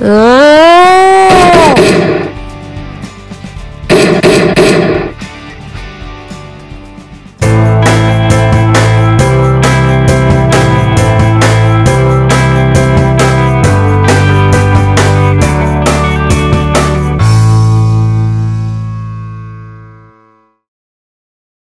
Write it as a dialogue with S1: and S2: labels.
S1: 嗯。